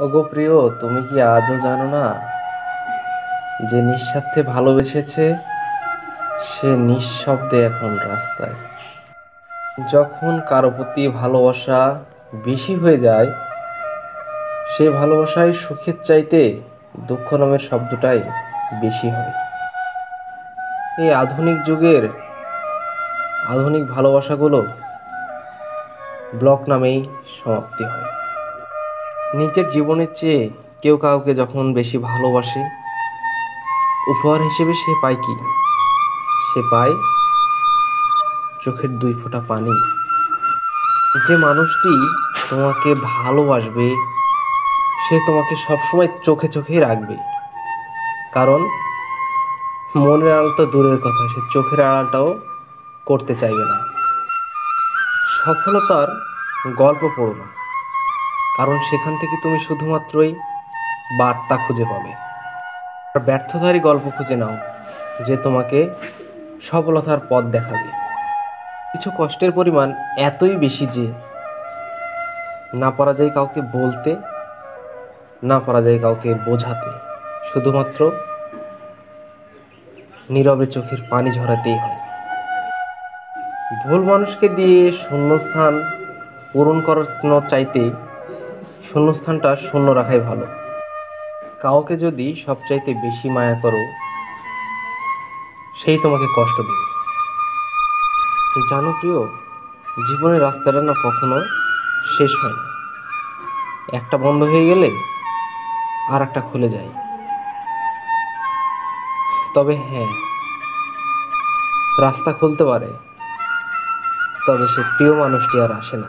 ওগো প্রিয়, তুমি কি আজও জানো না যে নিঃস্বার্থে ভালোবেসেছে সে নিঃশব্দে এখন রাস্তায়? যখন কারও প্রতি ভালোবাসা বেশি হয়ে যায়, সে ভালোবাসায় সুখের চাইতে দুঃখ নামের শব্দটাই বেশি হয়। এই আধুনিক যুগের আধুনিক ভালোবাসাগুলো ব্লক নামেই সমাপ্তি হয়। নিজের জীবনের চেয়ে কেউ কাউকে যখন বেশি ভালোবাসে, উপহার হিসেবে সে পায় কি? সে পায় চোখের দুই ফোঁটা পানি। যে মানুষটি তোমাকে ভালোবাসবে, সে তোমাকে সবসময় চোখে চোখেই রাখবে। কারণ মনের আড়াল তো দূরের কথা, সে চোখের আড়ালটাও করতে চাইবে না। সফলতার গল্প পড়ো না। কারণ সেখান থেকে তুমি শুধুমাত্রই বার্তা খুঁজে পাবে। আর ব্যর্থতারই গল্প খুঁজে নাও, যে তোমাকে সফলতার পথ দেখাবে। কিছু কষ্টের পরিমাণ এতই বেশি যে না পারা যায় কাউকে বলতে, না পারা যায় কাউকে বোঝাতে, শুধুমাত্র নীরবে চোখের পানি ঝরাতেই হয়। ভুল মানুষকে দিয়ে শূন্যস্থান পূরণ করানোর চাইতে শূন্যস্থানটা শূন্য রাখাই ভালো। কাউকে যদি সবচাইতে বেশি মায়া করো, সেই তোমাকে কষ্ট দেবে। জানো প্রিয়, জীবনের রাস্তাটা না কখনো শেষ হয় না। একটা বন্ধ হয়ে গেলে আর একটা খুলে যায়। তবে হ্যাঁ রাস্তা খুলতে পারে, তবে সে প্রিয় মানুষটি আর আসে না।